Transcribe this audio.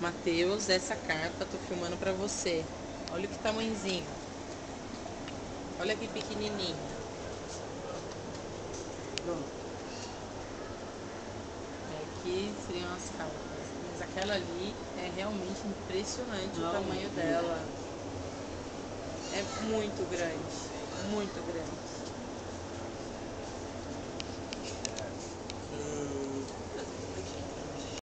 Mateus, essa carpa, tô filmando para você. Olha que tamanhozinho. Olha que pequenininho. É aqui seriam as carpas. Mas aquela ali é realmente impressionante Não, o tamanho dela. É muito grande. Muito grande.